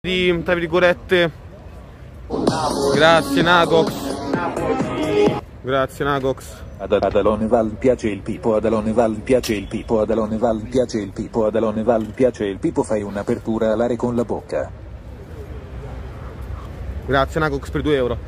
di tra virgolette. Grazie Nagox. Grazie Nagox. Ad Adalone Val piace il pipo, Adalone Val piace il pipo, Adalone Val piace il pipo, Adalone Val piace il pipo, fai un'apertura alare con la bocca. grazie Nagox per 2 euro.